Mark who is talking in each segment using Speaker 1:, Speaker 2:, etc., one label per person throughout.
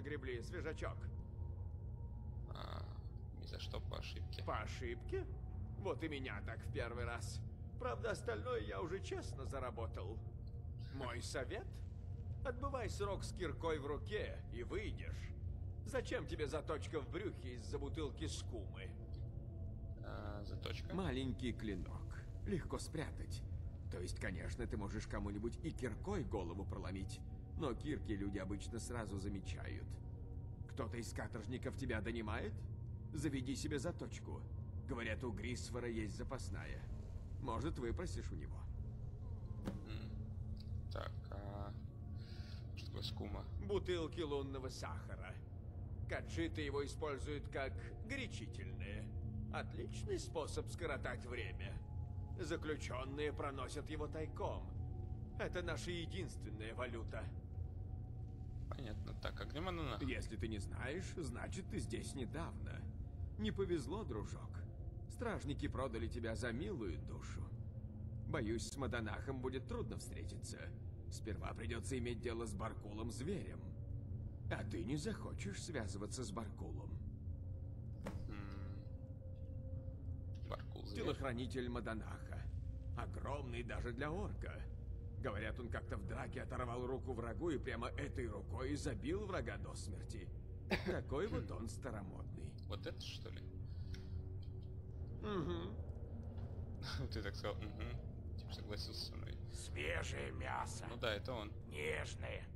Speaker 1: загребли, свежачок?
Speaker 2: А, ни за что по ошибке.
Speaker 1: По ошибке? Вот и меня так в первый раз. Правда, остальное я уже честно заработал. Мой совет? Отбывай срок с киркой в руке и выйдешь. Зачем тебе заточка в брюхе из-за бутылки скумы?
Speaker 2: А, заточка.
Speaker 1: Маленький клинок. Легко спрятать. То есть, конечно, ты можешь кому-нибудь и киркой голову проломить, но кирки люди обычно сразу замечают. Кто-то из каторжников тебя донимает? Заведи себе заточку. Говорят, у Грисфора есть запасная. Может, выпросишь у него.
Speaker 2: Так, а... Что такое скума?
Speaker 1: Бутылки лунного сахара. Каджиты его используют как горячительные. Отличный способ скоротать время. Заключенные проносят его тайком. Это наша единственная валюта.
Speaker 2: Понятно. Так, а где Маданах?
Speaker 1: Если ты не знаешь, значит ты здесь недавно. Не повезло, дружок. Стражники продали тебя за милую душу. Боюсь, с Маданахом будет трудно встретиться. Сперва придется иметь дело с Баркулом-зверем. А ты не захочешь связываться с Баркулом.
Speaker 2: Баркул.
Speaker 1: Телохранитель Маданаха. Огромный даже для орка. Говорят, он как-то в драке оторвал руку врагу и прямо этой рукой забил врага до смерти. Такой вот он старомодный.
Speaker 2: Вот это что ли? Угу. Ты так сказал, угу. Типа согласился со мной.
Speaker 3: Свежее мясо,
Speaker 2: Ну да, это он.
Speaker 3: нежное,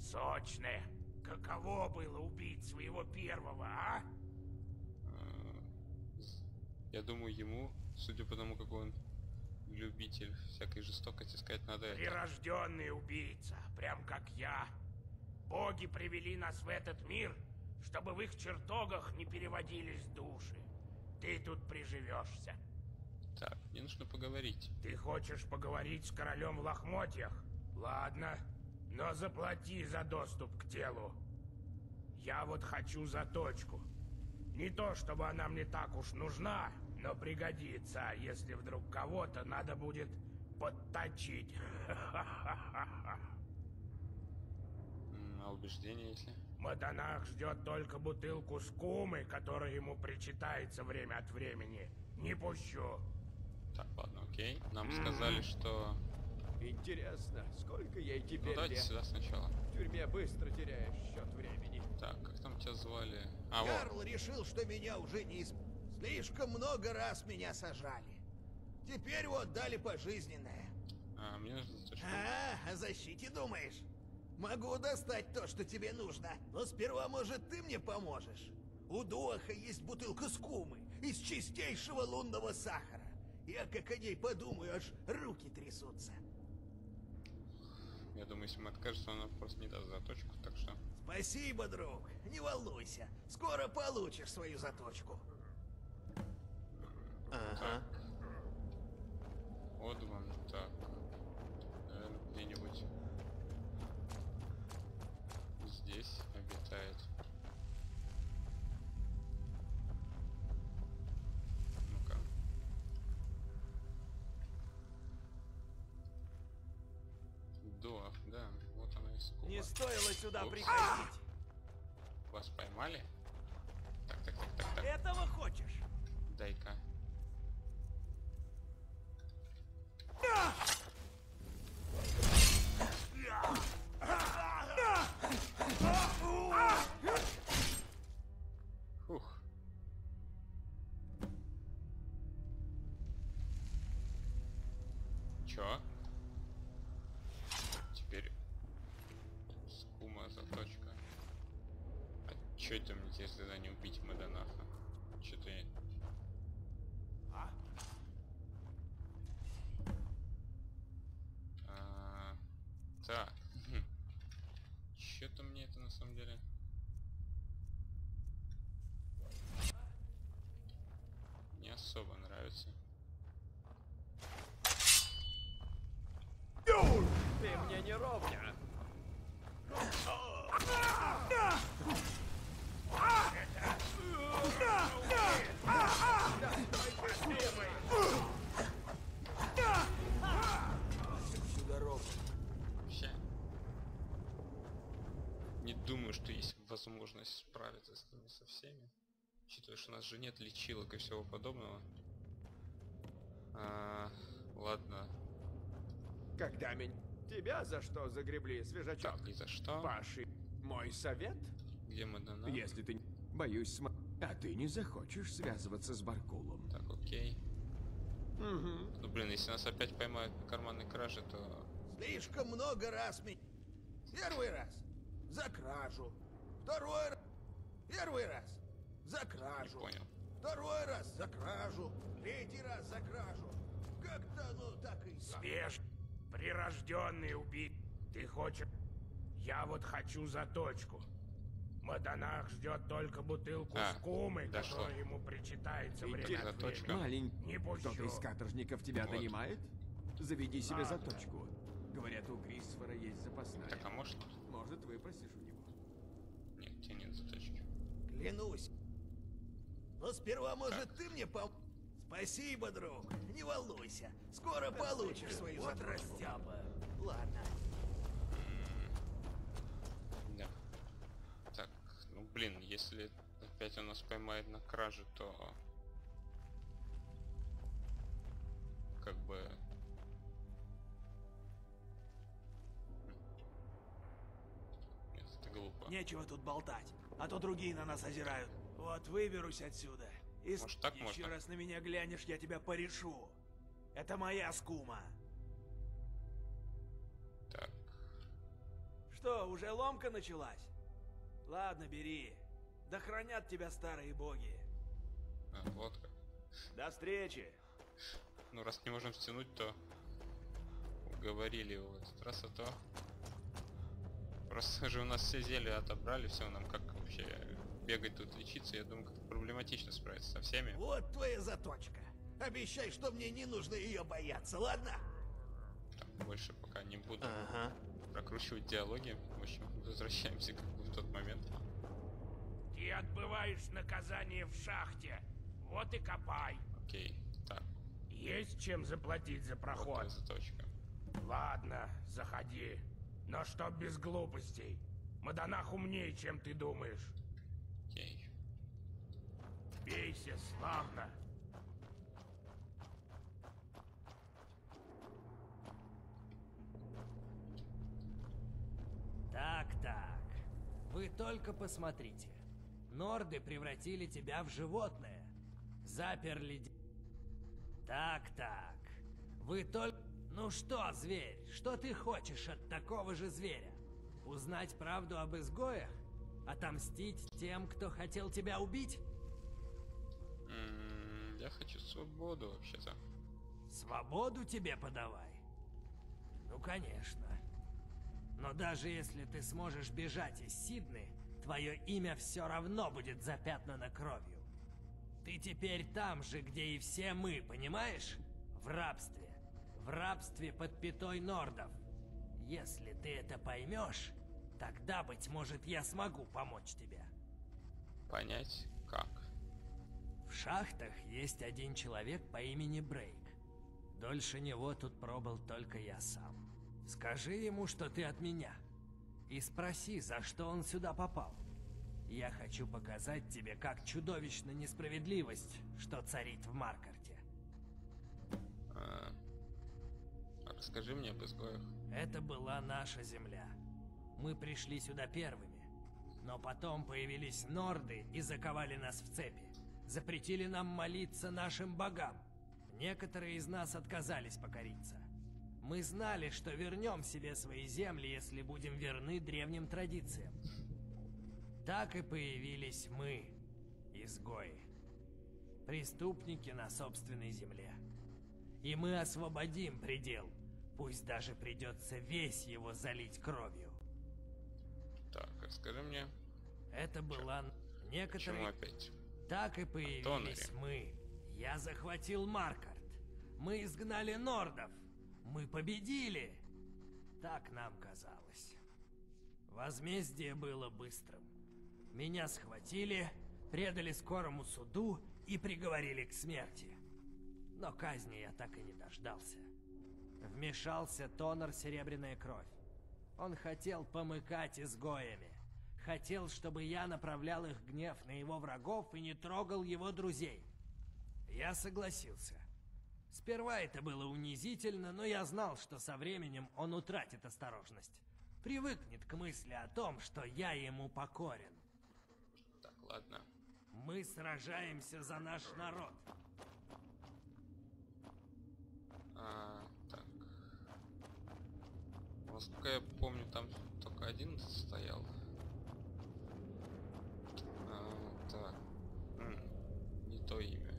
Speaker 3: сочное. Каково было убить своего первого, а?
Speaker 2: Я думаю, ему, судя по тому, какой он любитель всякой жестокости, сказать надо это.
Speaker 3: Прирожденный убийца, прям как я. Боги привели нас в этот мир, чтобы в их чертогах не переводились души. Ты тут приживешься.
Speaker 2: Так, мне нужно поговорить.
Speaker 3: Ты хочешь поговорить с королем в лохмотьях? Ладно, но заплати за доступ к телу. Я вот хочу заточку. Не то, чтобы она мне так уж нужна, но пригодится, если вдруг кого-то надо будет подточить.
Speaker 2: М, А убеждение, если?
Speaker 3: Матанах ждет только бутылку скумы, которая ему причитается время от времени. Не пущу.
Speaker 2: Так, ладно, окей. Нам сказали, что...
Speaker 1: Интересно, сколько ей
Speaker 2: Ну
Speaker 1: теперь
Speaker 2: давайте
Speaker 1: лет?
Speaker 2: сюда сначала.
Speaker 1: В тюрьме быстро теряешь счет времени.
Speaker 2: Так, как там тебя звали? А, вот.
Speaker 4: Карл решил, что меня уже не исп... Слишком много раз меня сажали. Теперь вот дали пожизненное.
Speaker 2: А, мне нужно.
Speaker 4: А, о защите думаешь? Могу достать то, что тебе нужно. Но сперва, может, ты мне поможешь? У Дуаха есть бутылка скумы из чистейшего лунного сахара. Я как о ней подумаю, аж руки трясутся.
Speaker 2: Я думаю, если мы откажемся, она просто не даст заточку, так что...
Speaker 4: Спасибо, друг. Не волнуйся. Скоро получишь свою заточку.
Speaker 2: Так. Вот вам так. Наверное, где-нибудь здесь обитает. Ну-ка. Дуах, да, вот она и скуба.
Speaker 5: Не стоило сюда
Speaker 2: Упс.
Speaker 5: приходить.
Speaker 2: Вас поймали? Так, так, так, так, так.
Speaker 5: Этого хочешь?
Speaker 2: Дай-ка. Ah! Особо нравится. Учитывая, что у нас же нет лечилок и всего подобного. А, ладно.
Speaker 1: Когда меня... Тебя за что загребли, свежачок?
Speaker 2: Так, ни за что.
Speaker 1: Паши, мой совет?
Speaker 2: Где мы на
Speaker 1: Если ты... Боюсь, см... А ты не захочешь связываться с Баркулом.
Speaker 2: Так, окей.
Speaker 1: Угу.
Speaker 2: Ну блин, если нас опять поймают на карманной краже, то...
Speaker 4: Слишком много раз меня... Первый раз за кражу. Второй раз... Первый раз за
Speaker 2: Не
Speaker 4: кражу.
Speaker 2: понял.
Speaker 4: Второй раз за кражу. Третий раз за кражу. Как-то оно так и...
Speaker 3: Свеж, прирожденный убить. Ты хочешь... Я вот хочу заточку. Маданах ждет только бутылку
Speaker 2: А,
Speaker 3: скумы,
Speaker 2: дошло.
Speaker 3: которая ему причитается
Speaker 1: Иди,
Speaker 3: время от времени.
Speaker 1: Маленький. Кто-то из каторжников тебя
Speaker 2: Вот.
Speaker 1: донимает? Заведи себе
Speaker 3: Ладно.
Speaker 1: заточку. Говорят, у Крисфора есть запасная.
Speaker 2: Так, а может?
Speaker 1: Может, выпросишь у него.
Speaker 2: Нет, у тебя нет заточки.
Speaker 4: Клянусь. Но сперва, может, ты мне пом... Спасибо, друг. Не волнуйся. Скоро получишь свою
Speaker 3: Вот растяпа.
Speaker 4: Ладно.
Speaker 2: Да. Так, ну блин, если опять он нас поймает на краже, то... Как бы... Нет, это глупо.
Speaker 5: Нечего тут болтать, а то другие на нас озирают. Вот выберусь отсюда. И
Speaker 2: Может, так
Speaker 5: еще
Speaker 2: можно?
Speaker 5: раз на меня глянешь, я тебя порешу. Это моя скума.
Speaker 2: Так,
Speaker 5: Что, уже ломка началась? Ладно, бери. Да хранят тебя старые боги.
Speaker 2: а, вот как.
Speaker 5: До встречи.
Speaker 2: Ну, раз не можем стянуть, то... Уговорили его в этот раз, а то... Просто же у нас все зелья отобрали, все, нам как вообще бегать тут лечиться, я думаю, как проблематично справиться со всеми.
Speaker 4: Вот твоя заточка. Обещай, что мне не нужно ее бояться, ладно?
Speaker 2: Так, больше пока не буду
Speaker 4: Ага.
Speaker 2: прокручивать диалоги. В общем, возвращаемся как бы в тот момент.
Speaker 3: Ты отбываешь наказание в шахте. Вот и копай.
Speaker 2: Окей, так,
Speaker 3: Есть чем заплатить за
Speaker 2: вот
Speaker 3: проход.
Speaker 2: твоя заточка.
Speaker 3: Ладно, заходи. Но чтоб без глупостей. Маданах умнее, чем ты думаешь. Бейся, славно.
Speaker 6: Так-так. Вы только посмотрите. Норды превратили тебя в животное. Заперли... Так-так. Вы только... Ну что, зверь, что ты хочешь от такого же зверя? Узнать правду об изгоях? Отомстить тем, кто хотел тебя убить?
Speaker 2: М, Я хочу свободу вообще-то.
Speaker 6: Свободу тебе подавай. Ну, конечно. Но даже если ты сможешь бежать из Сидны, твое имя все равно будет запятнано кровью. Ты теперь там же, где и все мы, понимаешь? В рабстве. В рабстве под пятой нордов. Если ты это поймешь, тогда, быть может, я смогу помочь тебе.
Speaker 2: Понять.
Speaker 6: В шахтах есть один человек по имени Брейк. Дольше него тут пробыл только я сам. Скажи ему, что ты от меня. И спроси, за что он сюда попал. Я хочу показать тебе, как чудовищна несправедливость, что царит в Маркарте.
Speaker 2: А, Расскажи мне об изгоях.
Speaker 6: Это была наша земля. Мы пришли сюда первыми. Но потом появились норды и заковали нас в цепи. Запретили нам молиться нашим богам. Некоторые из нас отказались покориться. Мы знали, что вернем себе свои земли, если будем верны древним традициям. Так и появились мы, изгои. Преступники на собственной земле. И мы освободим предел, пусть даже придется весь его залить кровью.
Speaker 2: Так, расскажи мне,
Speaker 6: Это была н-
Speaker 2: почему
Speaker 6: некоторые...
Speaker 2: опять?
Speaker 6: Так и появились
Speaker 2: Тонаре.
Speaker 6: мы. Я захватил Маркарт. Мы изгнали нордов. Мы победили. Так нам казалось. Возмездие было быстрым. Меня схватили, предали скорому суду и приговорили к смерти. Но казни я так и не дождался. Вмешался Тонор Серебряная Кровь. Он хотел помыкать изгоями. Хотел, чтобы я направлял их гнев на его врагов и не трогал его друзей. Я согласился. Сперва это было унизительно, но я знал, что со временем он утратит осторожность. Привыкнет к мысли о том, что я ему покорен.
Speaker 2: Так, ладно.
Speaker 6: Мы сражаемся за наш народ.
Speaker 2: А, так. Насколько я помню, там только один стоял. А. М, не то имя.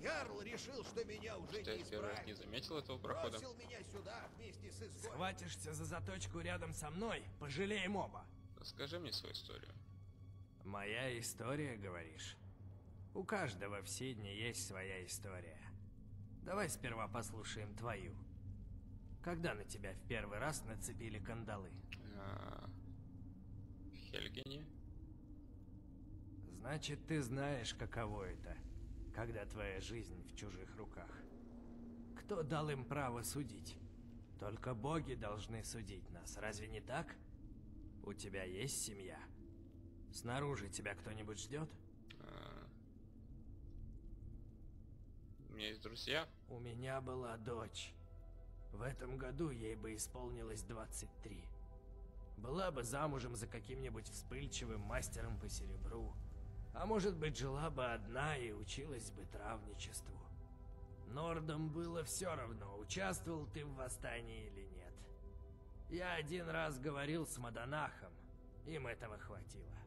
Speaker 4: Ярл решил, что меня уже
Speaker 2: Что
Speaker 4: не
Speaker 2: я в первый раз не
Speaker 4: исправить.
Speaker 2: заметил этого прохода.
Speaker 4: Бросил меня сюда вместе с изгоем.
Speaker 6: Схватишься за заточку рядом со мной, пожалеем оба.
Speaker 2: Расскажи мне свою историю.
Speaker 6: Моя история, говоришь? У каждого в Сидне есть своя история. Давай сперва послушаем твою. Когда на тебя в первый раз нацепили кандалы?
Speaker 2: Хельгене?
Speaker 6: Значит, ты знаешь, каково это, когда твоя жизнь в чужих руках. Кто дал им право судить? Только боги должны судить нас, разве не так? У тебя есть семья? Снаружи тебя кто-нибудь ждет?
Speaker 2: А, у меня есть друзья.
Speaker 6: У меня была дочь. В этом году ей бы исполнилось 23. Была бы замужем за каким-нибудь вспыльчивым мастером по серебру. А может быть, жила бы одна и училась бы травничеству. Нордам было все равно, участвовал ты в восстании или нет. Я один раз говорил с Мадонахом, им этого хватило.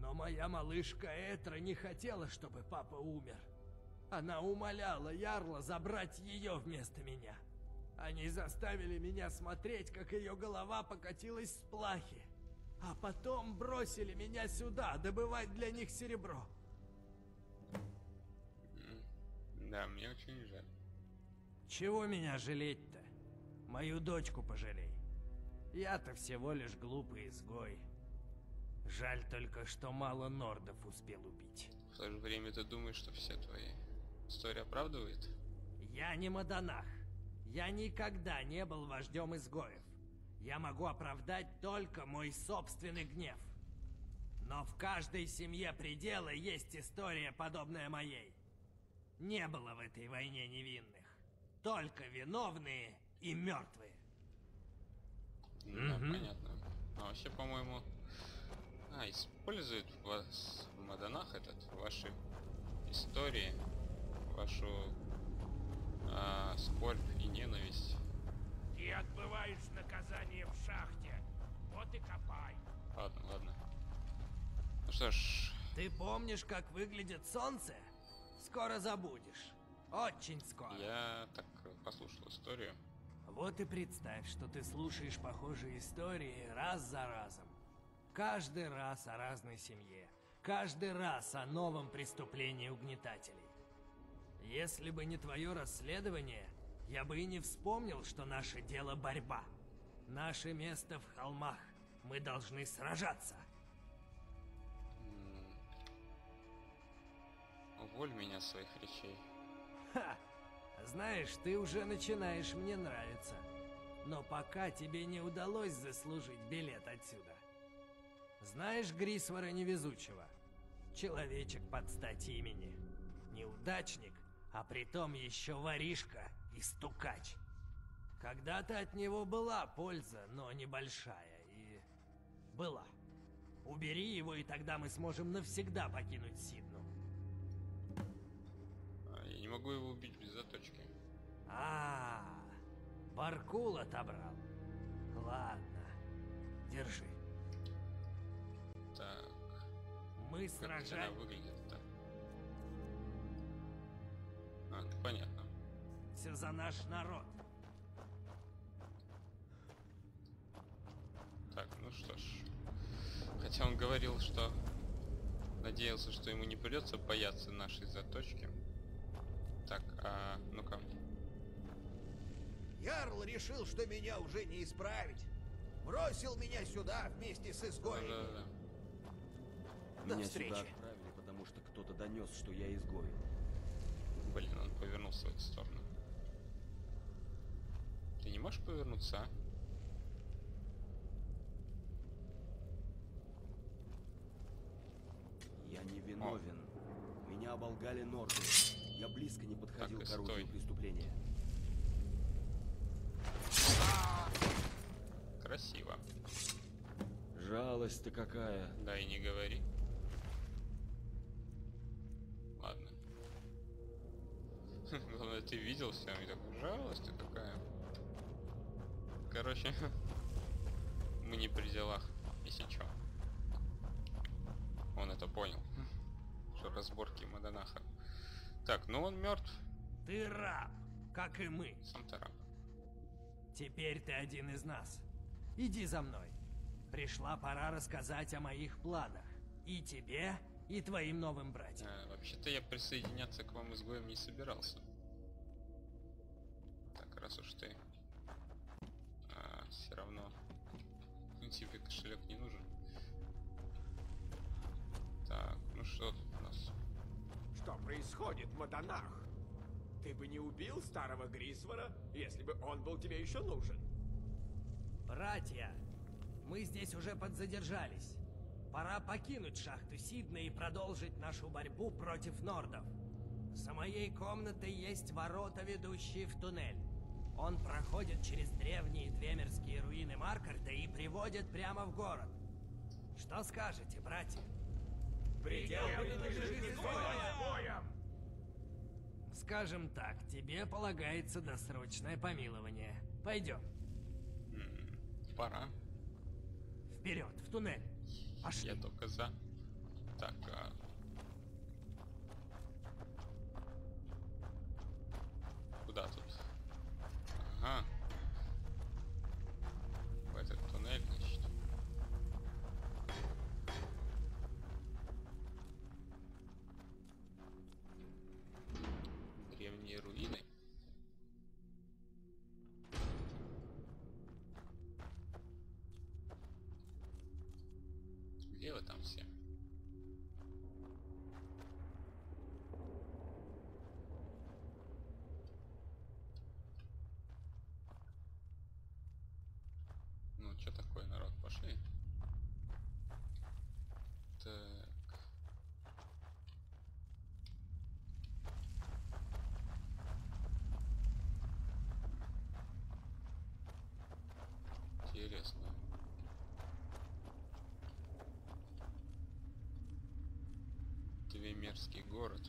Speaker 6: Но моя малышка Этра не хотела, чтобы папа умер. Она умоляла Ярла забрать ее вместо меня. Они заставили меня смотреть, как ее голова покатилась с плахи. А потом бросили меня сюда, добывать для них серебро.
Speaker 2: Да, мне очень жаль.
Speaker 6: Чего меня жалеть-то? Мою дочку пожалей. Я-то всего лишь глупый изгой. Жаль только, что мало нордов успел убить.
Speaker 2: В то же время ты думаешь, что все твои истории оправдывает?
Speaker 6: Я не Маданах. Я никогда не был вождем изгоев. Я могу оправдать только мой собственный гнев. Но в каждой семье предела есть история, подобная моей. Не было в этой войне невинных. Только виновные и мертвые.
Speaker 2: Да,
Speaker 6: Мгм.
Speaker 2: понятно. А вообще, по-моему... А, использует вас в Маданах этот, ваши истории, вашу а, скорбь и ненависть.
Speaker 3: Ты отбываешь наказание в шахте. Вот и копай.
Speaker 2: Ладно, ладно. Ну что ж,
Speaker 6: Ты помнишь, как выглядит солнце? Скоро забудешь. Очень скоро.
Speaker 2: я так послушал историю.
Speaker 6: Вот и представь, что ты слушаешь похожие истории раз за разом. Каждый раз о разной семье. Каждый раз о новом преступлении угнетателей. Если бы не твое расследование, я бы и не вспомнил, что наше дело борьба. Наше место в холмах. Мы должны сражаться.
Speaker 2: Уволь меня своих речей.
Speaker 6: Ха! Знаешь, ты уже начинаешь мне нравиться. Но пока тебе не удалось заслужить билет отсюда. Знаешь Грисвора Невезучего? Человечек под стать имени. Неудачник, а притом еще воришка и стукач. Когда-то от него была польза, но небольшая, и... Была. Убери его, и тогда мы сможем навсегда покинуть Сидну.
Speaker 2: А, Я не могу его убить без заточки.
Speaker 6: А, Баркул отобрал. Ладно, держи.
Speaker 2: Так,
Speaker 6: Мы сражаемся.
Speaker 2: А, понятно.
Speaker 6: за наш народ.
Speaker 2: Так, ну что ж. Хотя он говорил, что надеялся, что ему не придется бояться нашей заточки. Так, а ну-ка.
Speaker 4: Ярл решил, что меня уже не исправить. Бросил меня сюда вместе с изгоями.
Speaker 2: Да-да-да.
Speaker 4: До
Speaker 7: Меня
Speaker 4: встречи.
Speaker 7: сюда отправили, потому что кто-то донес, что я изгой.
Speaker 2: Блин, он повернулся в эту сторону. Ты не можешь повернуться, а?
Speaker 7: Я не виновен. О. Меня оболгали норты. Я близко не подходил
Speaker 2: так,
Speaker 7: к
Speaker 2: оружию
Speaker 7: преступления.
Speaker 2: Красиво.
Speaker 7: Жалость-то какая.
Speaker 2: Да и не говори. Ты видел все, и так жалость ты какая. Короче, мы не при делах, если чё. Он это понял. Что разборки Маданаха. Так, ну он мертв,
Speaker 6: Ты раб, как и мы.
Speaker 2: сам ты раб.
Speaker 6: Теперь ты один из нас. Иди за мной. Пришла пора рассказать о моих планах. И тебе, и твоим новым братьям.
Speaker 2: А, Вообще-то я присоединяться к вам изгоем не собирался. Раз уж ты все равно ну, тебе кошелек не нужен. Так, ну что тут у нас?
Speaker 1: Что происходит, Маданах? Ты бы не убил старого Грисвора, если бы он был тебе еще нужен.
Speaker 6: Братья, мы здесь уже подзадержались. Пора покинуть шахту Сидна и продолжить нашу борьбу против нордов. За моей комнатой есть ворота, ведущие в туннель. Он проходит через древние двемерские руины Маркарта и приводит прямо в город. Что скажете, братья?
Speaker 3: Предел принадлежит боем!
Speaker 6: Скажем так, тебе полагается досрочное помилование. Пойдем.
Speaker 2: Пора.
Speaker 6: Вперед, в туннель. Пошли.
Speaker 2: Я только за. Так, а... Куда тут? Ага. В этот туннель, значит. Древние руины. Где вы там все? Ну, что такое, народ, пошли? Так. Интересно. Двемерский город.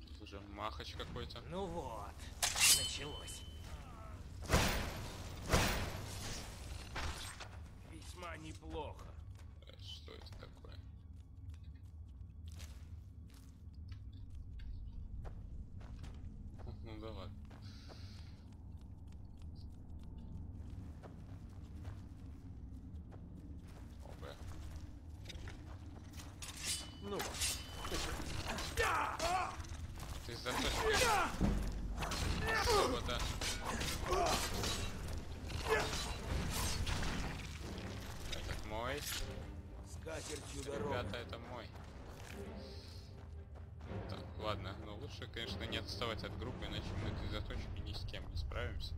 Speaker 2: Тут уже махач какой-то.
Speaker 6: Ну вот, началось.
Speaker 3: Весьма неплохо.
Speaker 2: Конечно, не отставать от группы, иначе мы этой заточки ни с кем не справимся.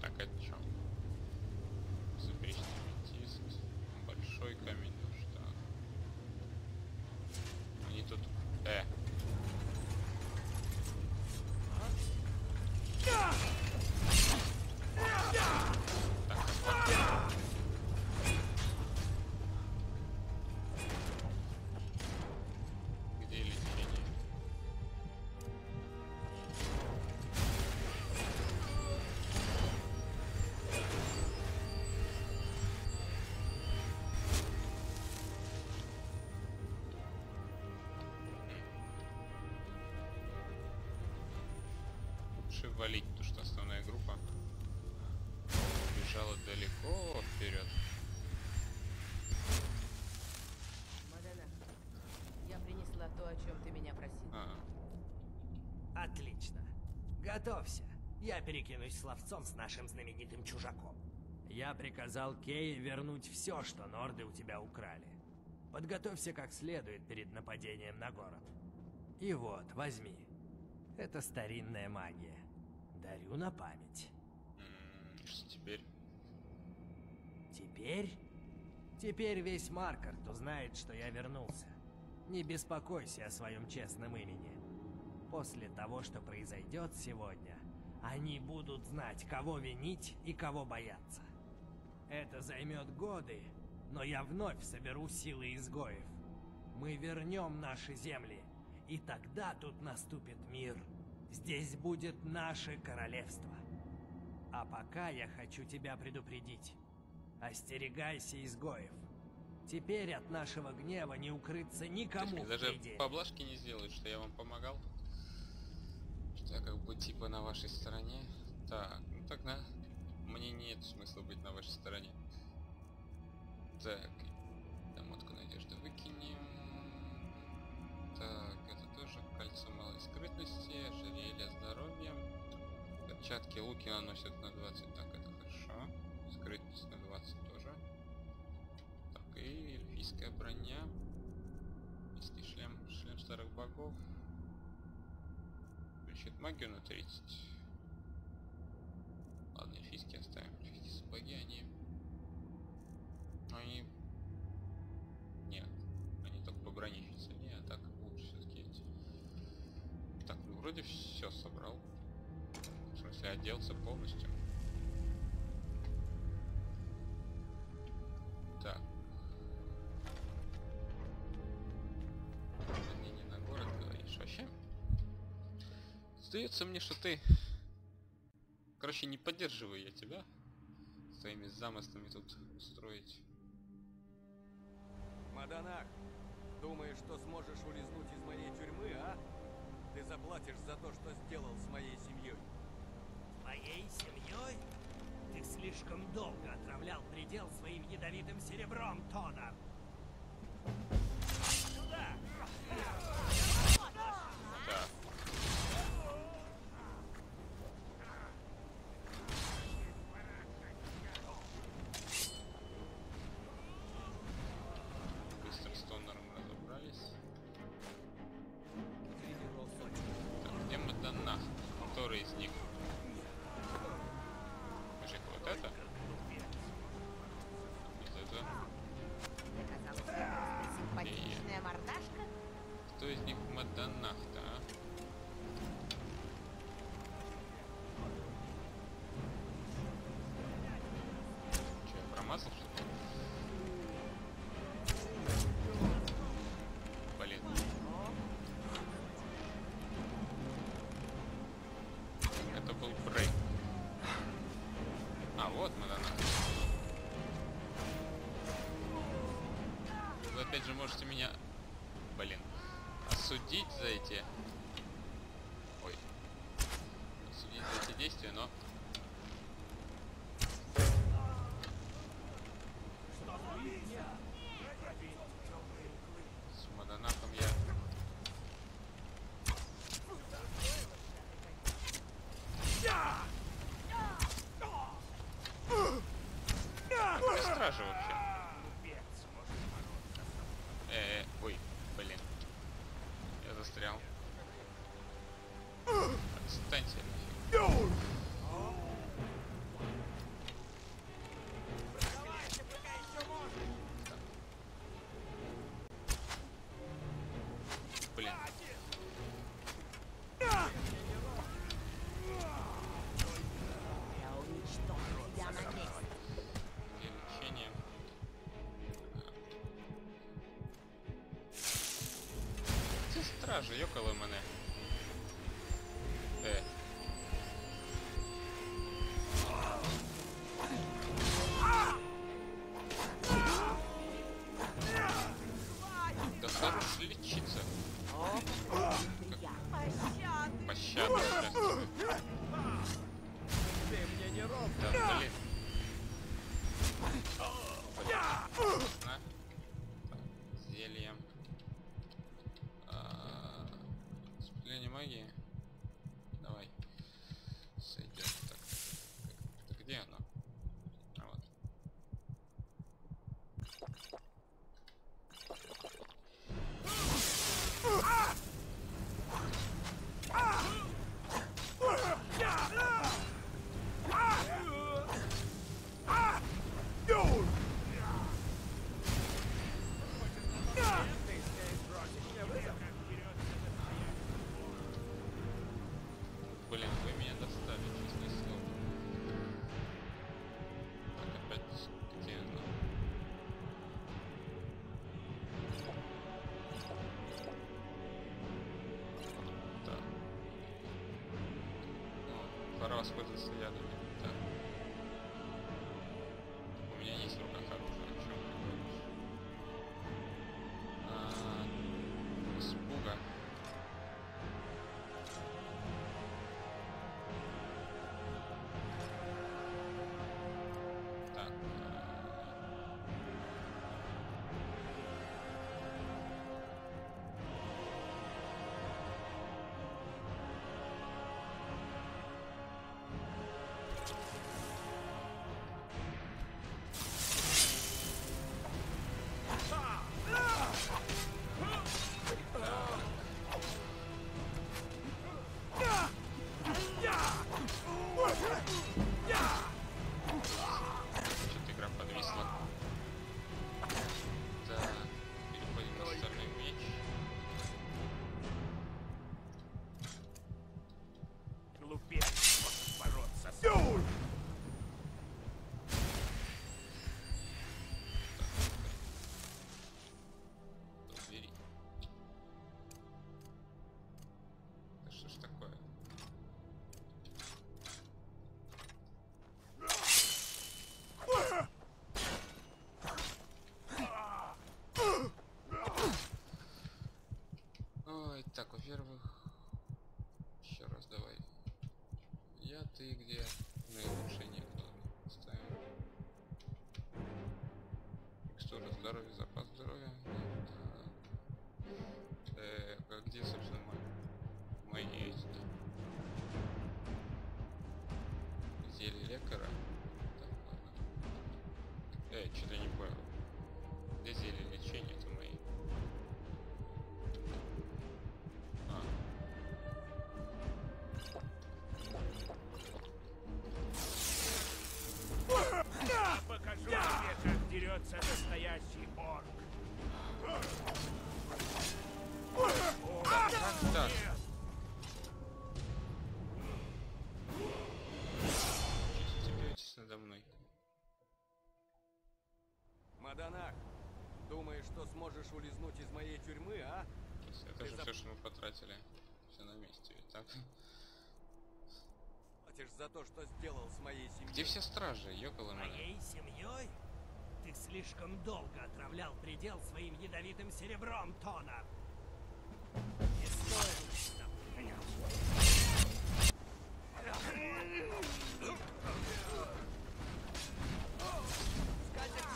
Speaker 2: Так, это что? Запрещенный аметист, большой камень, Лучше валить, потому что основная группа бежала далеко вперед.
Speaker 8: Мадана, я принесла то, о чем ты меня просил.
Speaker 2: А,
Speaker 6: Отлично. Готовься. Я перекинусь словцом с нашим знаменитым чужаком. Я приказал Кее вернуть все, что норды у тебя украли. Подготовься как следует перед нападением на город. И вот, возьми. Это старинная магия. Дарю на память.
Speaker 2: Что теперь?
Speaker 6: Теперь? Теперь весь Маркарт узнает, что я вернулся. Не беспокойся о своем честном имени. После того, что произойдет сегодня, они будут знать, кого винить и кого бояться. Это займет годы, но я вновь соберу силы изгоев. Мы вернем наши земли, и тогда тут наступит мир. Здесь будет наше королевство. А пока я хочу тебя предупредить. Остерегайся изгоев. Теперь от нашего гнева не укрыться никому в
Speaker 2: даже поблажки не сделают, что я вам помогал? Что я как бы типа на вашей стороне? Так, ну тогда мне нет смысла быть на вашей стороне. Так, Перчатки луки наносят на 20, так, это хорошо. Скрытность на 20 тоже. Так, и эльфийская броня. Эльфийский шлем, шлем старых богов. Включит магию на 30. Сдается мне, что ты... Короче, не поддерживаю я тебя. Своими замыслами тут устроить.
Speaker 7: Маданах, думаешь, что сможешь улизнуть из моей тюрьмы, а? Ты заплатишь за то, что сделал с моей семьей.
Speaker 6: Моей семьей? Ты слишком долго отравлял предел своим ядовитым серебром, Тонар.
Speaker 2: А, вот Маданах. Вы опять же можете меня... Блин. Осудить за эти... Ой. Осудить за эти действия, но... Це стражи, йокали мене. Пора воспользоваться так, во-первых, еще раз давай. Я, ты где? Наилучшее ставим. Микстура здоровья, запас здоровья. Так, а где, собственно, мой? Мой есть. Зелье лекаря. Так, ладно. Эй, что-то не понял. Где зелье
Speaker 7: сможешь улизнуть из моей тюрьмы, а?
Speaker 2: Это же все, что мы потратили. Все на месте, ведь так?
Speaker 7: Платишь за то, что сделал с моей семьей.
Speaker 2: Где все стражи, ёкало
Speaker 6: Моей семьей? Ты слишком долго отравлял предел своим ядовитым серебром, Тона. Не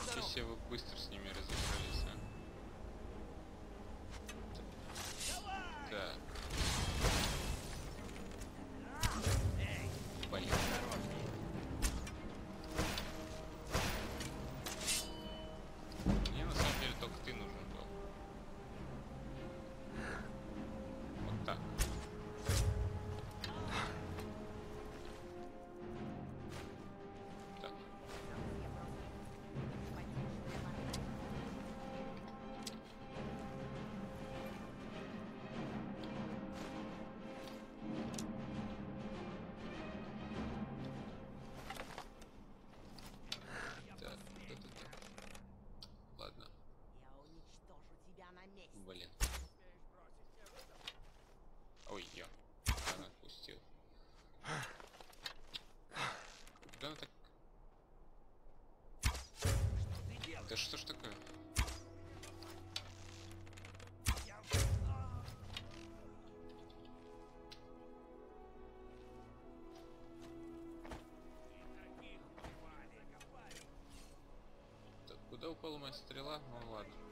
Speaker 2: Ничего себе вы быстро с ними разобрались, Да что ж такое? Так, куда упала моя стрела? Ну ладно.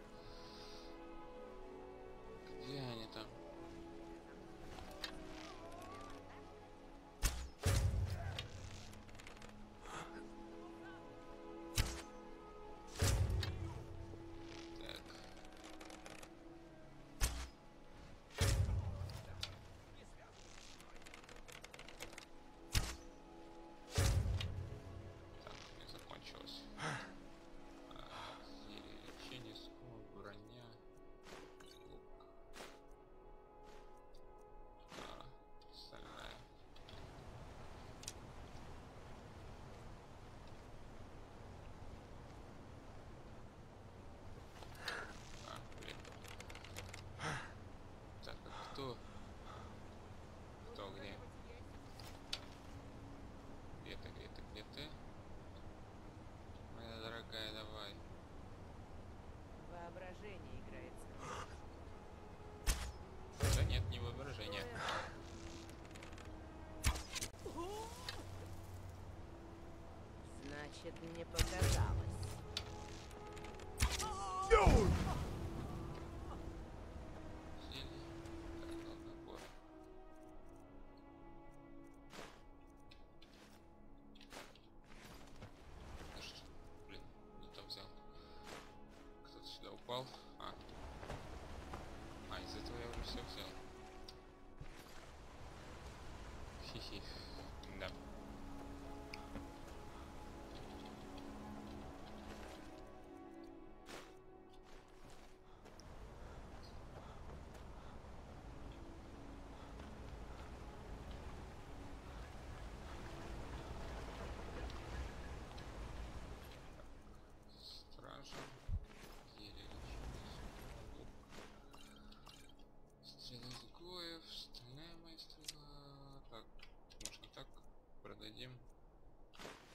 Speaker 2: Продадим.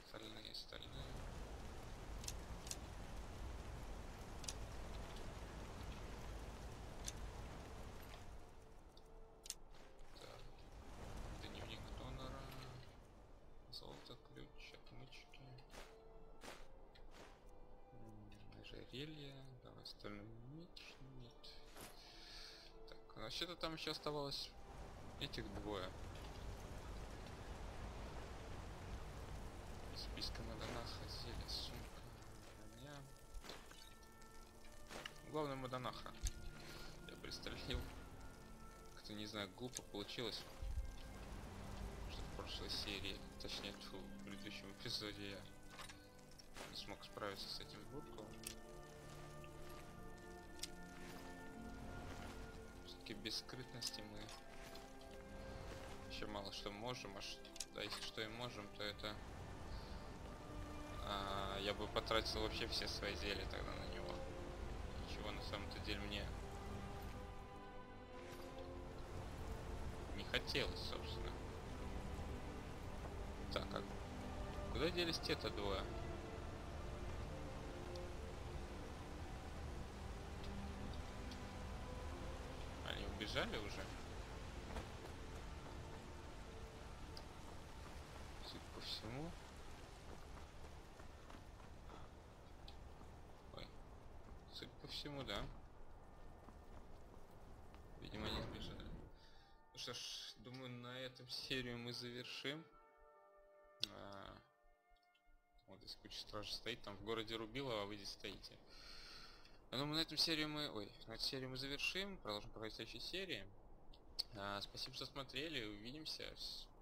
Speaker 2: Стальные, стальные. Дневник донора. Золото, ключ, отмычки. Ожерелье. Давай остальное. Нет. Так, а вообще-то там еще оставалось этих двое. Глупо получилось. Что в прошлой серии, точнее, в предыдущем эпизоде я не смог справиться с этим Бурковым. Все-таки без скрытности мы еще мало что можем, а, ш- а если что и можем, то это а, я бы потратил вообще все свои зелья тогда на него. Ничего на самом-то деле мне хотелось, собственно. Так, а куда делись те-то двое? Они убежали уже? Судя по всему. Ой. Судя по всему, да. Серию мы завершим. А, Вот здесь куча стражей стоит, там в городе Рубилово, а вы здесь стоите. Я думаю, на этом серию мы... Ой, на эту серию мы завершим. Продолжим следующие серии. А, спасибо, что смотрели. Увидимся.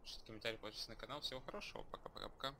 Speaker 2: Пишите комментарии, подписывайтесь на канал. Всего хорошего. Пока-пока-пока.